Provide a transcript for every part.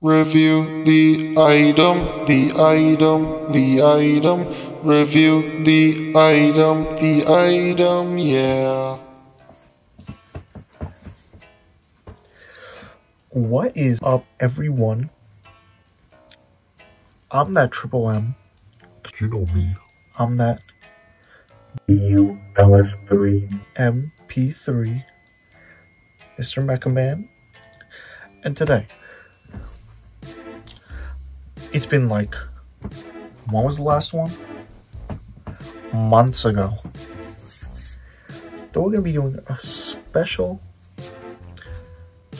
Review the item, the item, the item. Review the item, the item, yeah. What is up, everyone? I'm that Triple M. You know me. I'm that BULS3. MP3, Mr. Meka Man. And today, it's been like, when was the last one? Months ago. So we're gonna be doing a special.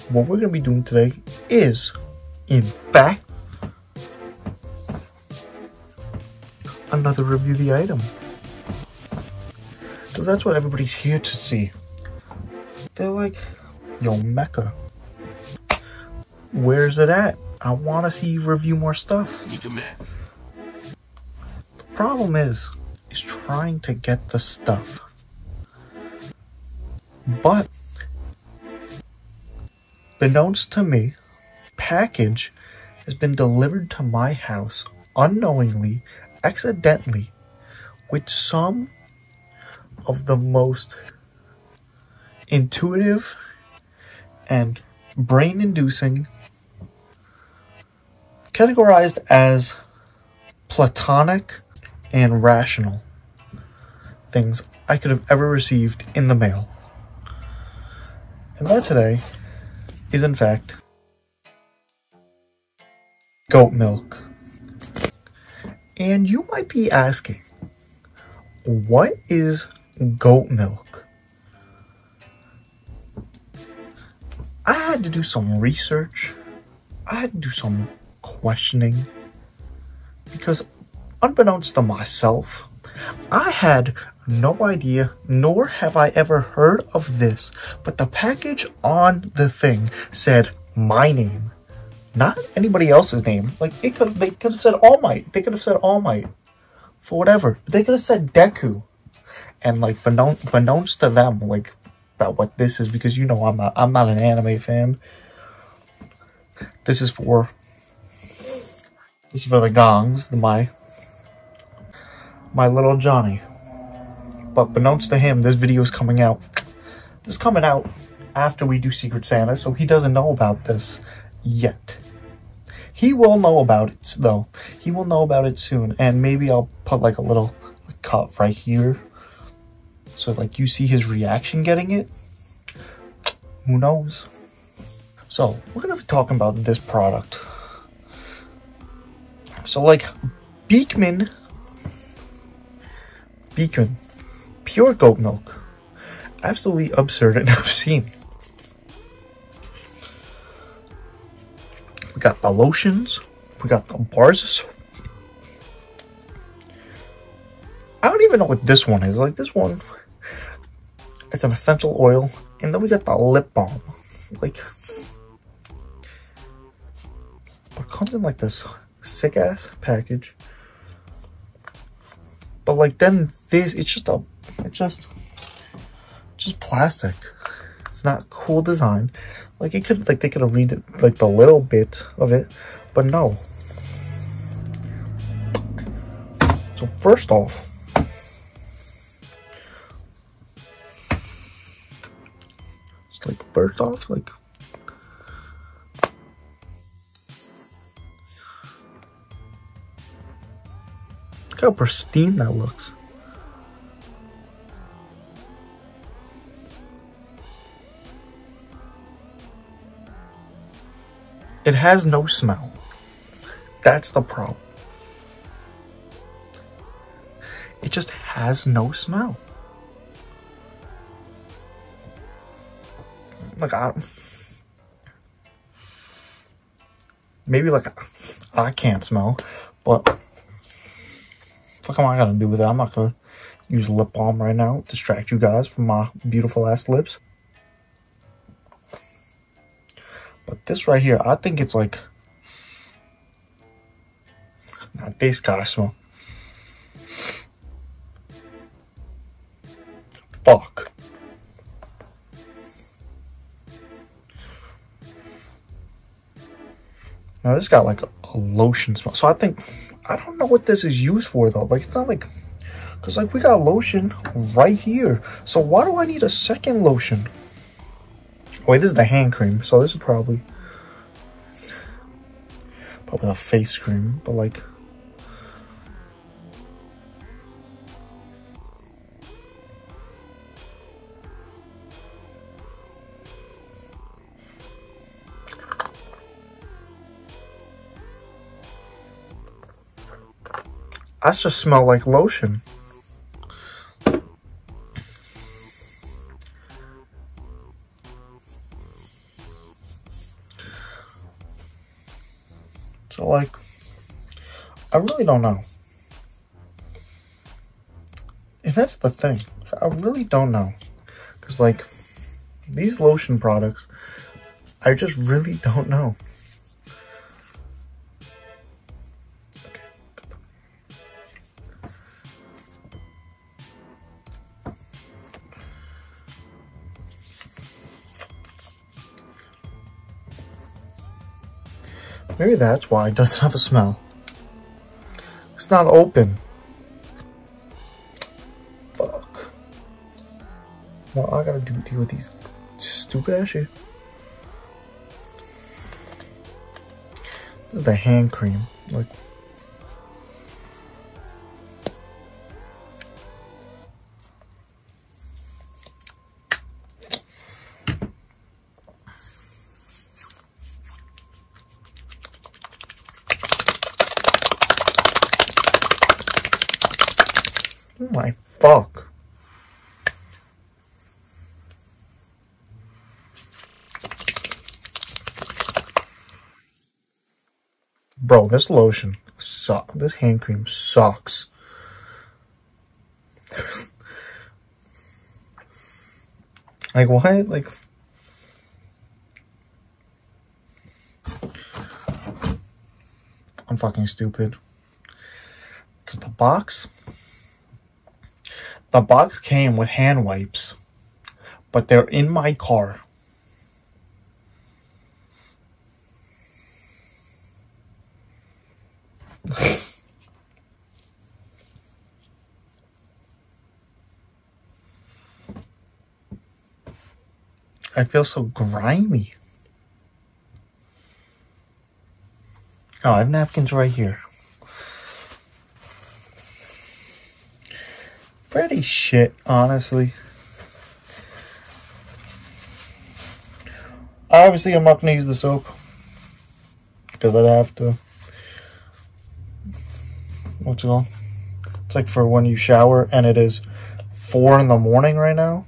What we're gonna be doing today is, in fact, another review the item. Because that's what everybody's here to see. They're like, yo, Meka, where's it at? I want to see you review more stuff. The problem is, is trying to get the stuff. But, beknownst to me, package has been delivered to my house unknowingly, accidentally, with some of the most intuitive and brain inducing, categorized as platonic and rational things I could have ever received in the mail. And that today is, in fact, goat milk. And you might be asking, what is goat milk? I had to do some research. I had to do some questioning. Because, unbeknownst to myself, I had no idea, nor have I ever heard of this, but the package on the thing said my name, not anybody else's name. Like it could, they could have said All Might. They could have said All Might, for whatever. They could have said Deku, and like beknown, beknownst to them, like about what this is, because you know I'm not, I'm not an anime fan. This is for, this is for the gongs, the my, my little Johnny. But beknownst to him, this video is coming out. This is coming out after we do Secret Santa, so he doesn't know about this yet. He will know about it though. He will know about it soon, and maybe I'll put like a little cut right here, so like you see his reaction getting it. Who knows? So we're gonna be talking about this product. So like Beekman, Beekman, pure goat milk, absolutely absurd and obscene. We got the lotions. We got the bars. I don't even know what this one is. Like this one, it's an essential oil. And then we got the lip balm. Like, it comes in like this sick ass package. But like then this, it's just a, it's just, just plastic. It's not cool design. Like it could, like they could have read it, like the little bit of it, but no. So first off, it's like first off, like how pristine that looks. It has no smell. That's the problem. It just has no smell. Like I maybe like I can't smell, but what am I gonna do with it? I'm not gonna use lip balm right now. Distract you guys from my beautiful ass lips. But this right here, I think it's like not this smell. Fuck. Now this got like a lotion smell. So I think, I don't know what this is used for though. Like it's not like, cause like we got lotion right here. So why do I need a second lotion? Wait, this is the hand cream. So this is probably, probably the face cream, but like, I just smell like lotion. So like, I really don't know. And that's the thing. I really don't know. Because like, these lotion products, I just really don't know. Maybe that's why it doesn't have a smell. It's not open. Fuck. Now I gotta do deal with these stupid ass shit. This is the hand cream. Like Oh my fuck. Bro, this lotion sucks. This hand cream sucks. like, why? Like, I'm fucking stupid. Because the box the box came with hand wipes, but they're in my car. I feel so grimy. Oh, I have napkins right here. Pretty shit, honestly. Obviously, I'm not going to use the soap. Because I'd have to... What's it called? It's like for when you shower, and it is 4 in the morning right now.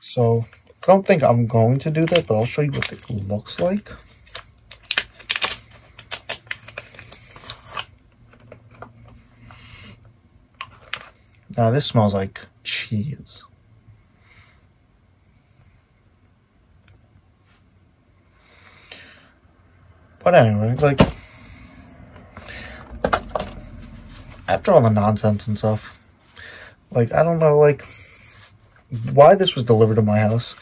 So, I don't think I'm going to do that, but I'll show you what it looks like. Now this smells like cheese. But anyway, like after all the nonsense and stuff, like I don't know, like why this was delivered to my house.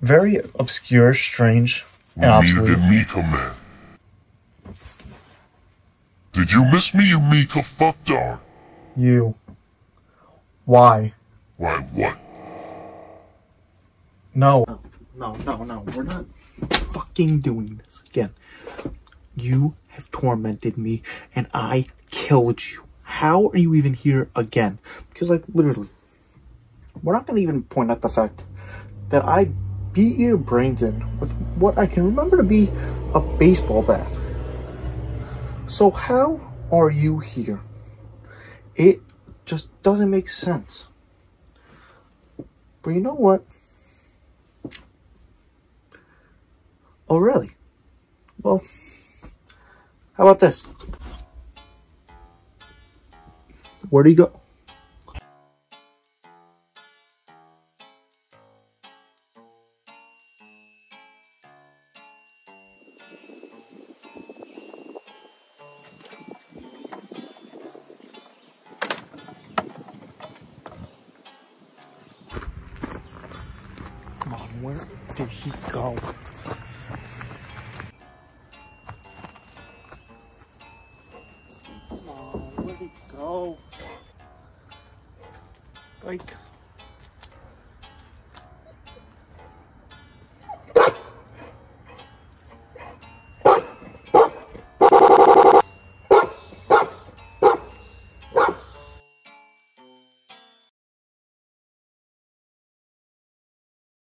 Very obscure, strange, and obsolete. Meka, man. Did you miss me, you Meka fuckdar? You. Why? Why, what? No. No, no, no. We're not fucking doing this again. You have tormented me and I killed you. How are you even here again? Because, like, literally, we're not going to even point out the fact that I beat your brains in with what I can remember to be a baseball bat. So, how are you here? It just doesn't make sense. But you know what? Oh, really? Well, how about this? Where do you go? Where did he go? Oh, Where did he go? Like...